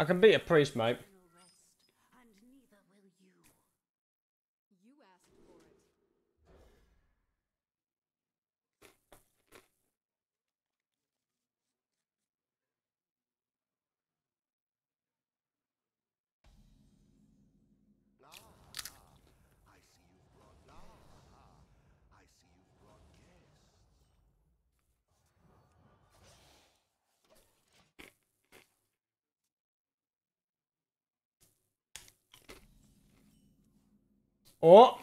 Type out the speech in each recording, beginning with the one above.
I can beat a priest, mate. no rest, and neither will you. You asked for it. I see you've brought ah, I see you've brought guests. Oh!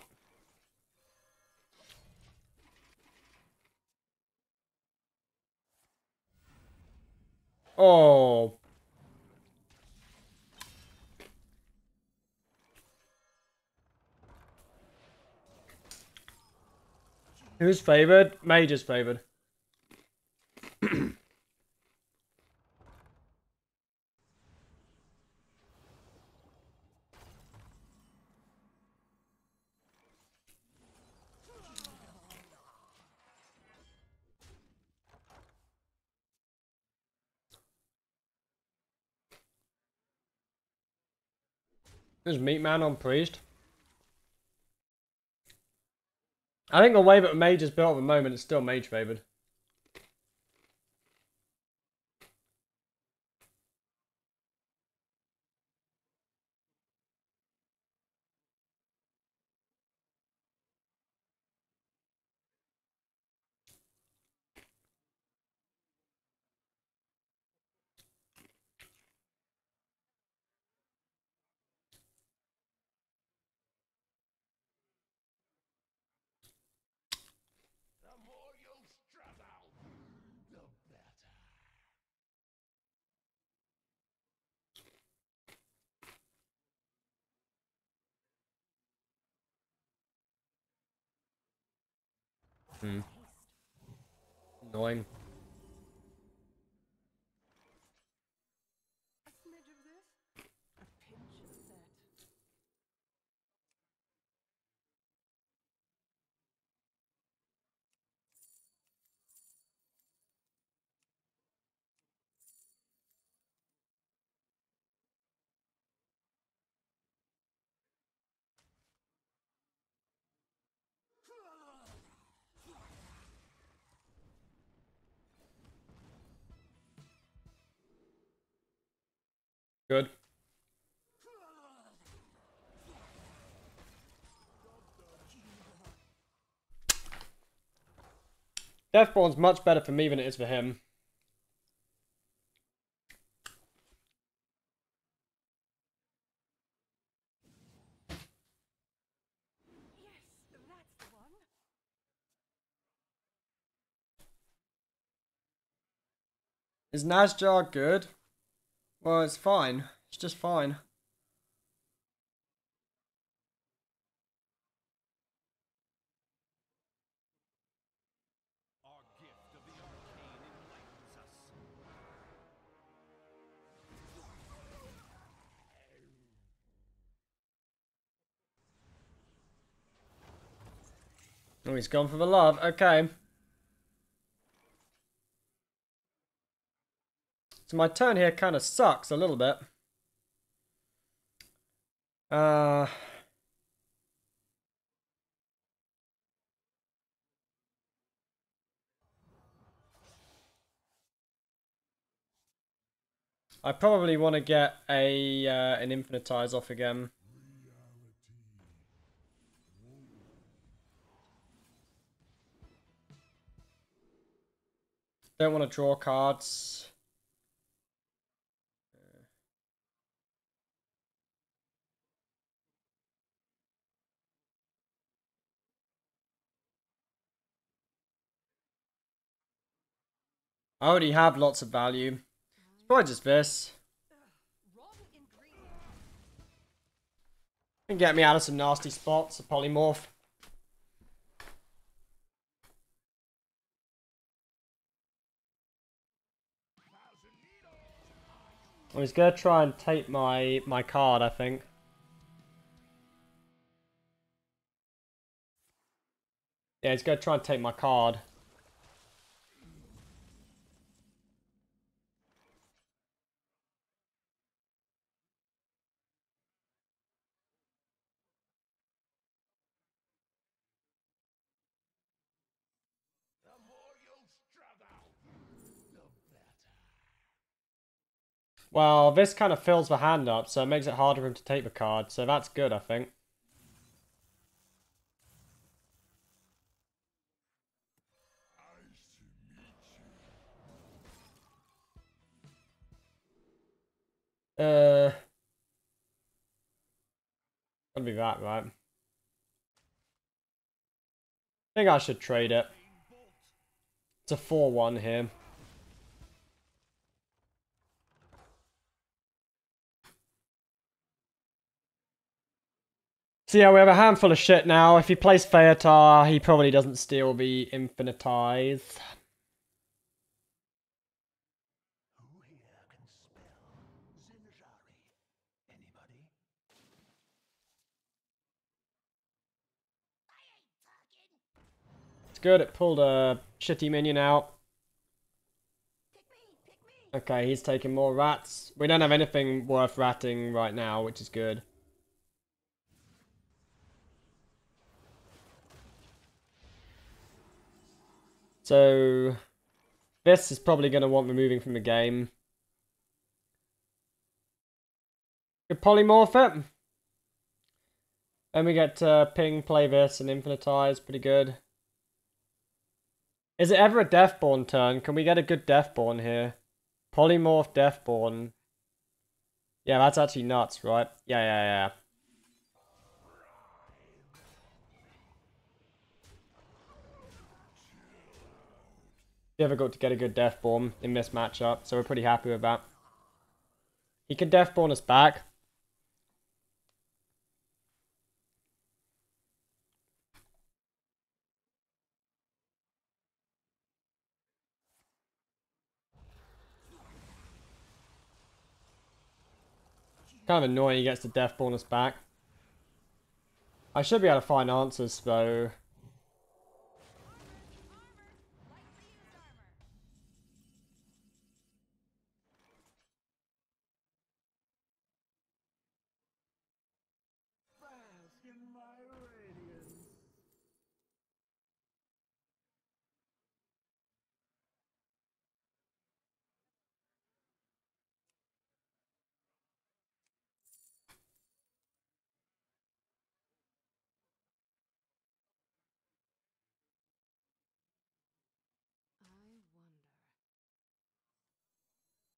Oh. Who's favored? Major's favored. There's Meat Man on Priest. I think the way that Mage is built at the moment is still Mage favored. Hmm. Annoying. Good. Deathborne's much better for me than it is for him. Is Nazjar good? Well, it's fine. It's just fine. Oh, he's gone for the love. Okay. So my turn here kind of sucks a little bit. Uh... I probably want to get a uh, an infinitize off again. Don't want to draw cards. I already have lots of value. It's probably just this. And get me out of some nasty spots, a polymorph. Well, he's gonna try and take my my card, I think. Yeah, he's gonna try and take my card. Well, this kind of fills the hand up, so it makes it harder for him to take the card. So that's good, I think. Uh, gotta be that, right? I think I should trade it. It's a 4-1 here. So yeah, we have a handful of shit now. If he plays Theotar, he probably doesn't steal the Infinitize. It's good, it pulled a shitty minion out. Okay, he's taking more rats. We don't have anything worth ratting right now, which is good. So, this is probably going to want removing from the game. Could polymorph it. Then we get uh, ping, play this, and infinitize. Pretty good. Is it ever a Deathborne turn? Can we get a good Deathborne here? Polymorph Deathborne. Yeah, that's actually nuts, right? Yeah, yeah, yeah. Difficult to get a good Deathborne in this matchup, so we're pretty happy with that. He can Deathborne us back. Kind of annoying he gets the death bonus back. I should be able to find answers though.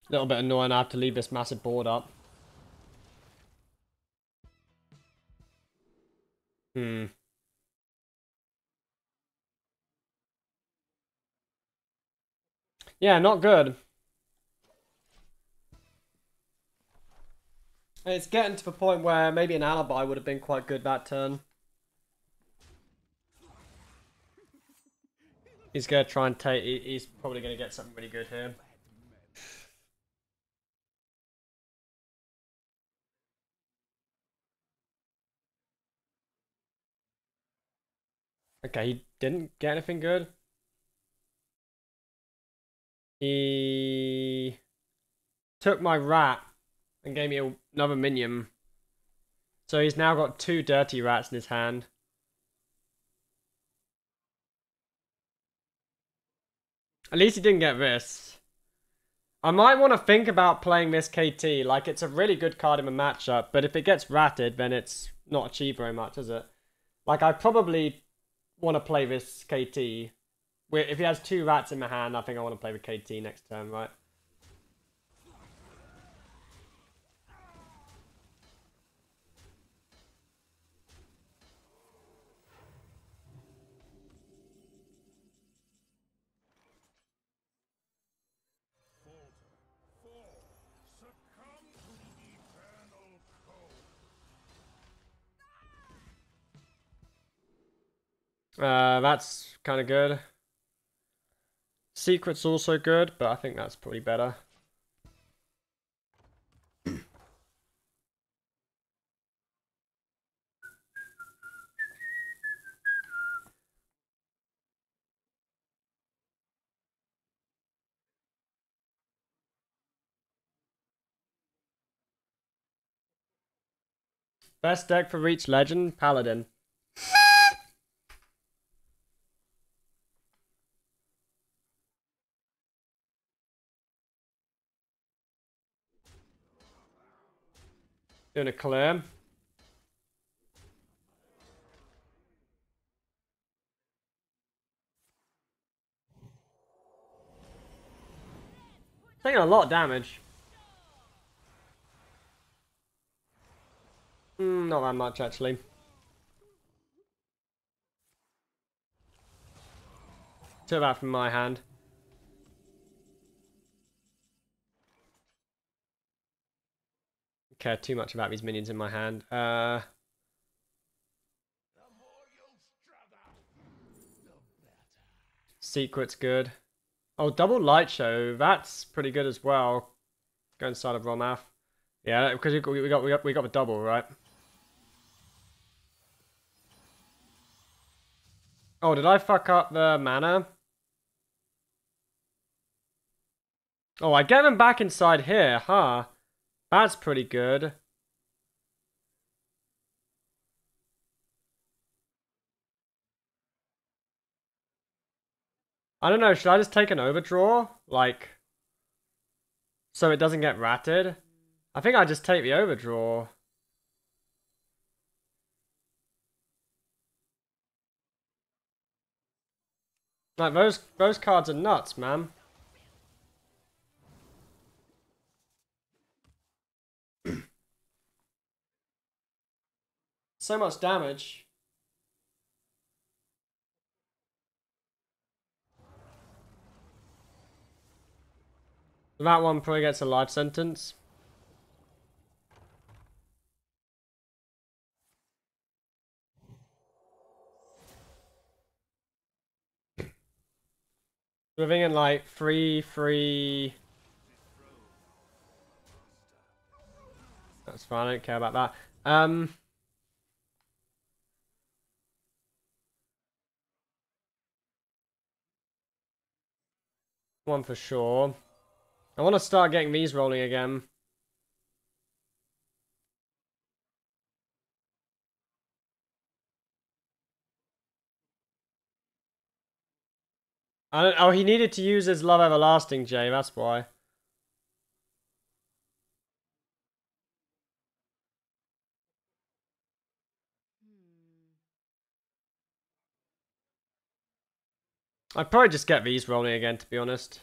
A little bit annoying I have to leave this massive board up. Hmm. Yeah, not good. It's getting to the point where maybe an alibi would have been quite good that turn. He's gonna try and take. He's probably gonna get something really good here. Okay, he didn't get anything good. He took my rat and gave me another minion. So he's now got two dirty rats in his hand. At least he didn't get this. I might want to think about playing this KT. Like, it's a really good card in a matchup, but if it gets ratted, then it's not achieved very much, is it? Like, I probably want to play this KT. If he has two rats in my hand, I think I want to play with KT next turn, right? Uh, that's kind of good. Secret's also good, but I think that's probably better. Best deck for Reach Legend, Paladin. Doing a clear. Taking a lot of damage. Mm, not that much, actually. Took that from my hand. Care too much about these minions in my hand. Uh, secret's good. Oh, double light show. That's pretty good as well. Go inside of Rommath. Yeah, because we got we got we got we got the double right. Oh, did I fuck up the mana? Oh, I get them back inside here, huh? That's pretty good. I don't know, should I just take an overdraw? Like, so it doesn't get ratted? I think I just take the overdraw. Like, those, those cards are nuts, man. So much damage. That one probably gets a life sentence. We're thinking like three, three. That's fine. I don't care about that. Um. One for sure. I want to start getting these rolling again. Oh, he needed to use his Love Everlasting, Jay, that's why. I'd probably just get these rolling again, to be honest.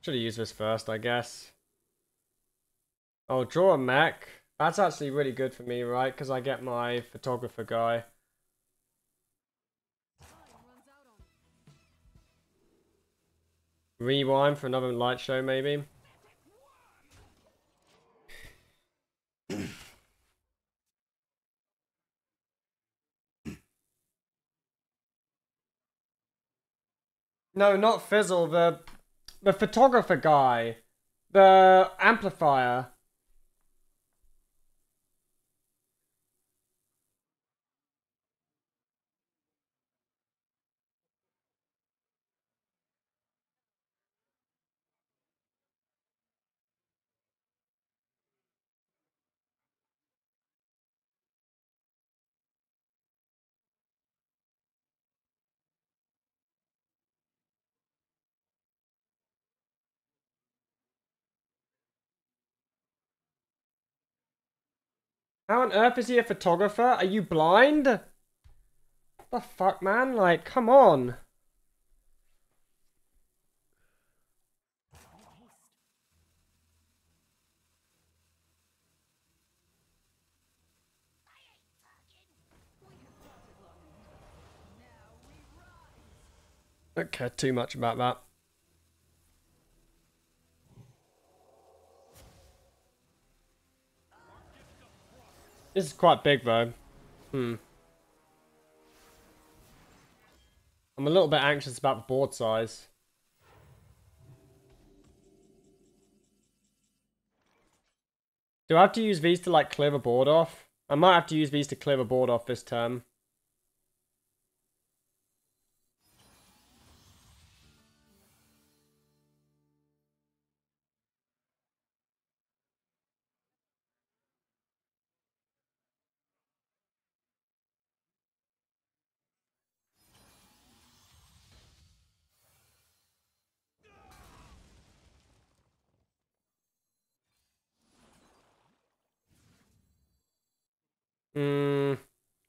Should have used this first, I guess. Oh, draw a mech. That's actually really good for me, right? Because I get my photographer guy. Rewind for another light show, maybe. No, not Fizzle, the the photographer guy. The amplifier. How on earth is he a photographer? Are you blind? the fuck, man? Like, come on. Don't care too much about that. This is quite big though. Hmm. I'm a little bit anxious about the board size. Do I have to use these to like clear the board off? I might have to use these to clear the board off this turn. Hmm.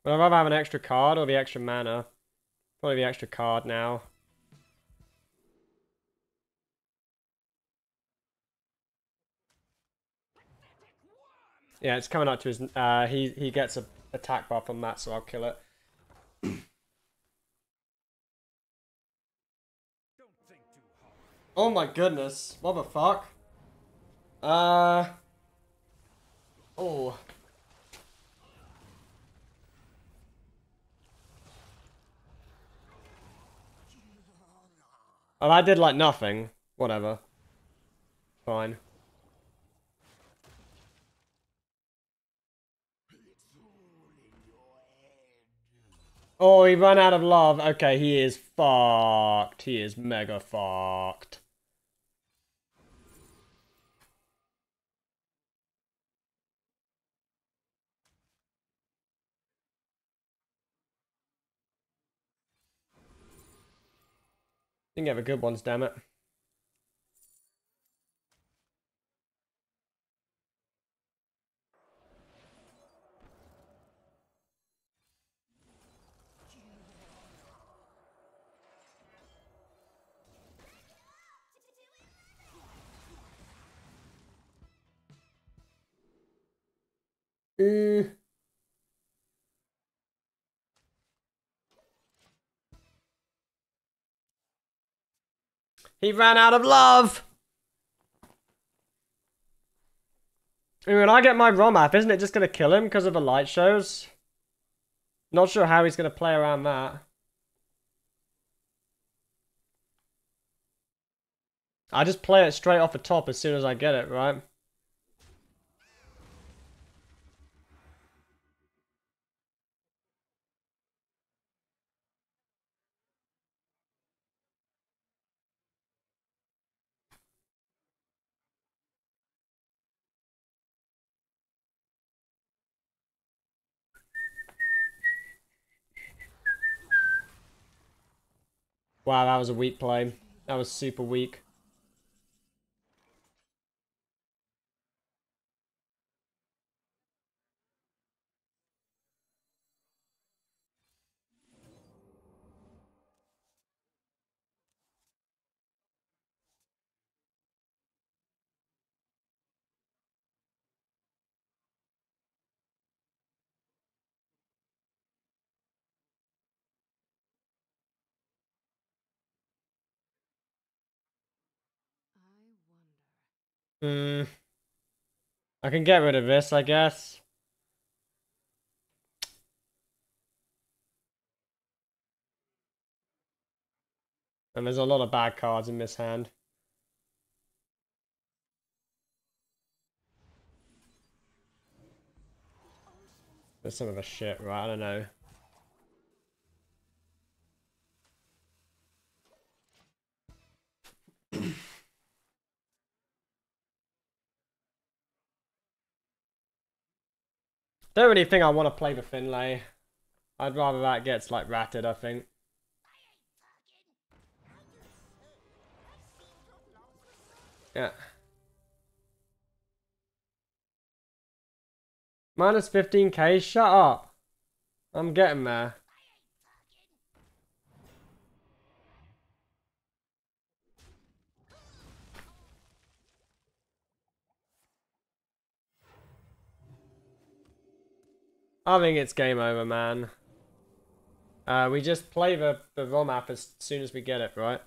Would I'd rather have an extra card or the extra mana? Probably the extra card now. Yeah, it's coming up to his. Uh, he he gets a attack buff on that, so I'll kill it. oh my goodness! What the fuck? Uh. Oh. Oh, I did like nothing. Whatever. Fine. Oh, he ran out of love. Okay, he is fucked. He is mega fucked. Didn't get the good ones, damn it. Mm. He ran out of love. Mean, when I get my Rommath, isn't it just going to kill him because of the light shows? Not sure how he's going to play around that. I just play it straight off the top as soon as I get it, right? Wow, that was a weak play. That was super weak. Hmm. I can get rid of this, I guess. And there's a lot of bad cards in this hand. There's some of the shit, right? I don't know. Don't really think I want to play the Finley. I'd rather that gets like ratted, I think. Yeah. Minus 15k? Shut up. I'm getting there. I think it's game over, man. Uh, we just play the, the Rommath as soon as we get it, right?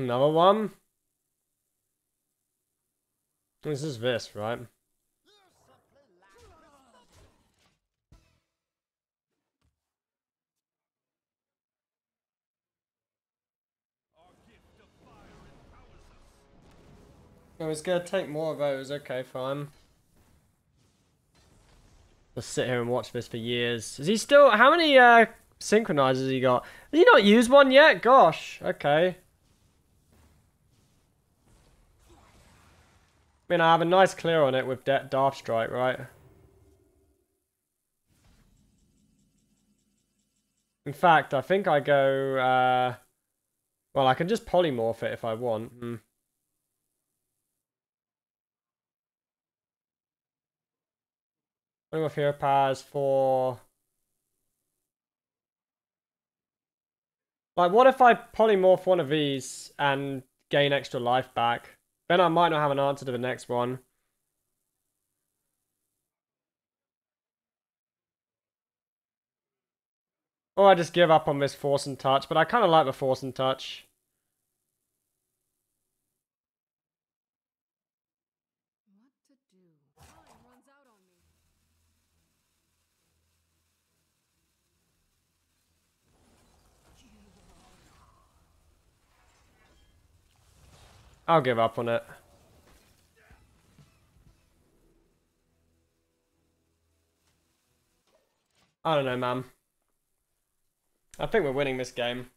Another one? This is this, right? Oh, it's gonna take more of those. Okay, fine. I'll sit here and watch this for years. Is he still? How many uh, synchronizers he got? Has he not use one yet? Gosh. Okay. I mean, I have a nice clear on it with De Dark Strike, right? In fact, I think I go. Uh, well, I can just polymorph it if I want. Hmm. Polymorph hero powers for. Like, what if I polymorph one of these and gain extra life back? Then I might not have an answer to the next one. Or I just give up on this force and touch, but I kind of like the force and touch. What to do? Time runs out on me. I'll give up on it. I don't know, man. I think we're winning this game.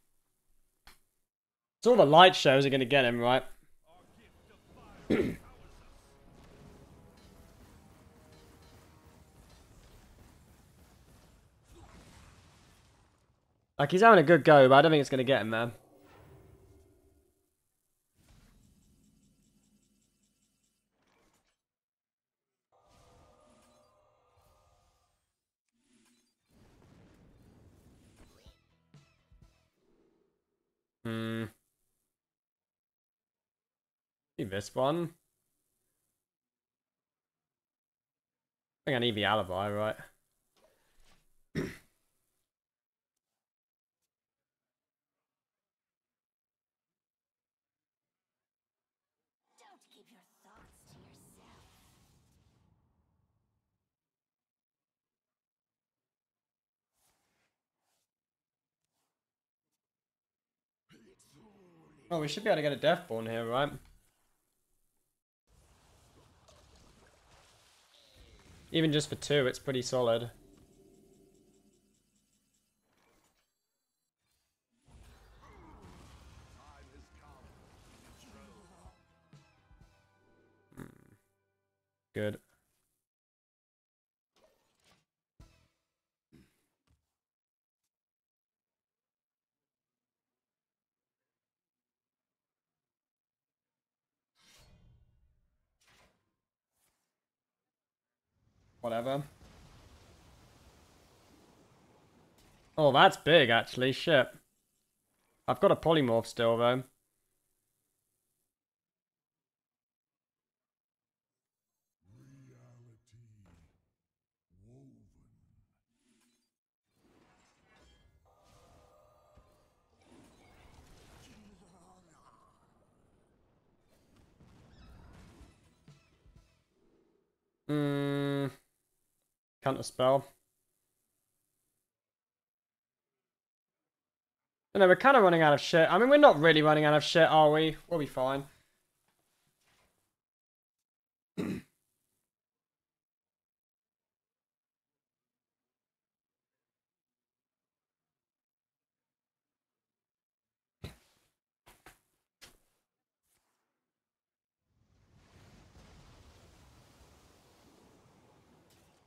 It's all the light shows are going to get him, right? like, he's having a good go, but I don't think it's going to get him, man. Hmm. Maybe this one. I think I need the alibi, right? Oh, we should be able to get a Deathborne here, right? Even just for two, it's pretty solid. Hmm. Good. Whatever. Oh, that's big, actually. Shit. I've got a polymorph still, though. Counter spell. No, we're kind of running out of shit. I mean, we're not really running out of shit, are we? We'll be fine.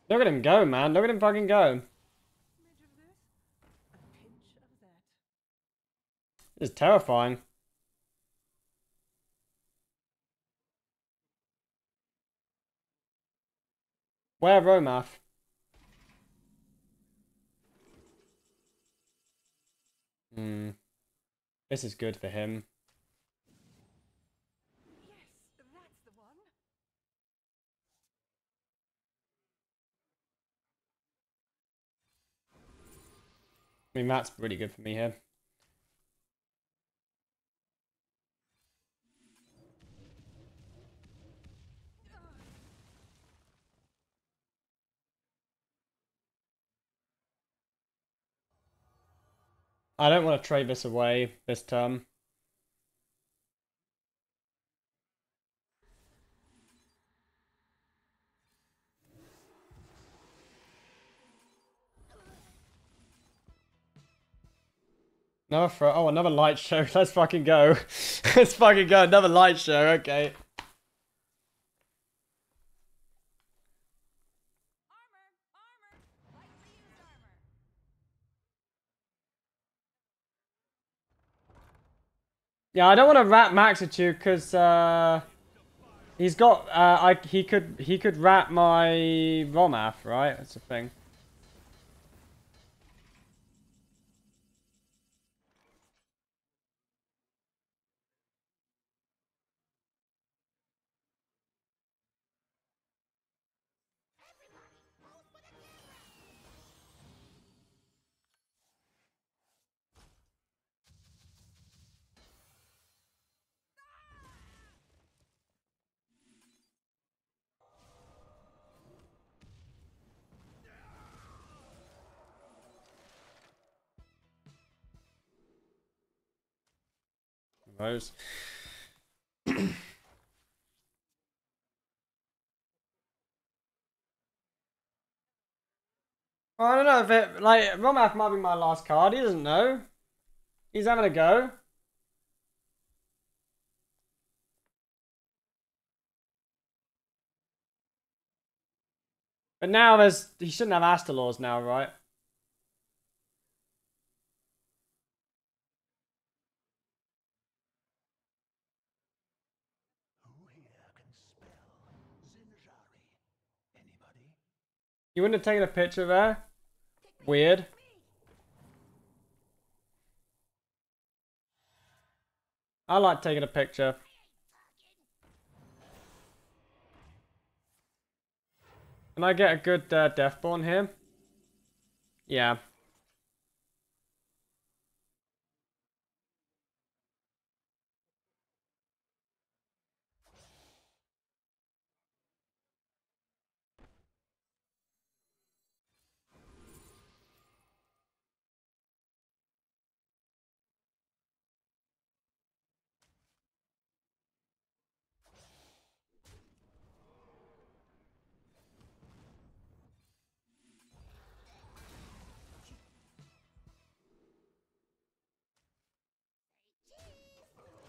Look at him go, man. Look at him fucking go. This is terrifying. Where Rommath? Hmm. This is good for him. Yes, that's the one. I mean, that's really good for me here. I don't want to trade this away this turn. Oh, another light show. Let's fucking go. Let's fucking go. Another light show. Okay. Yeah, I don't want to rat Max at you because uh, he's got. Uh, I he could he could rat my Rommath, right? That's the thing. Those. I don't know if it like Rommath might be my last card. He doesn't know. He's having a go. But now there's he shouldn't have Astalors now, right? Who here can spell Zinjari? Anybody? You wouldn't have taken a picture there? Weird. I like taking a picture. Can I get a good uh, Deathborne here? Yeah.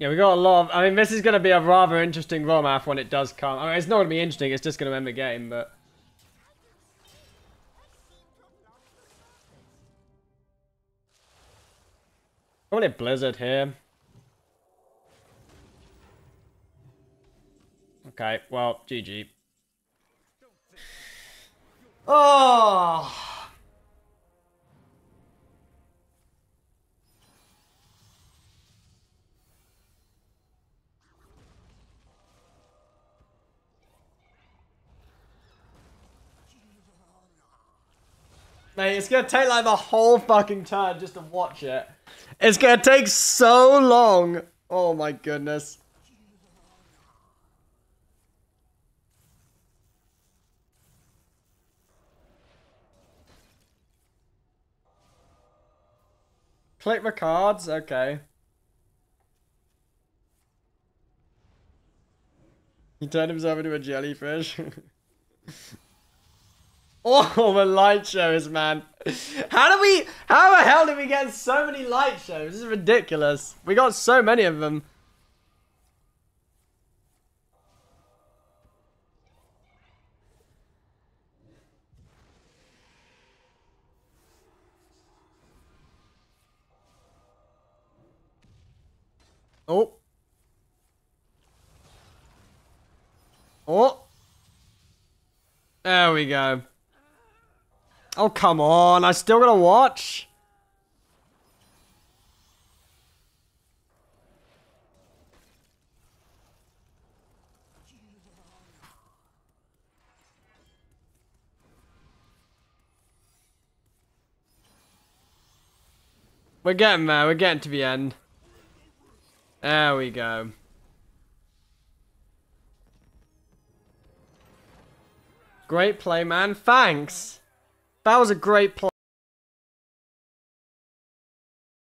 Yeah, we got a lot of. I mean, this is going to be a rather interesting Rommath when it does come. I mean, it's not going to be interesting, it's just going to end the game, but. Probably Blizzard here. Okay, well, GG. Oh! Mate, it's gonna take like the whole fucking turn just to watch it. It's gonna take so long. Oh my goodness. Click the cards, okay. He turned himself into a jellyfish. Oh, the light shows, man. How do we, how the hell did we get so many light shows? This is ridiculous. We got so many of them. Oh. Oh. There we go. Oh, come on. I still gotta watch. We're getting there. We're getting to the end. There we go. Great play, man. Thanks. That was a great play.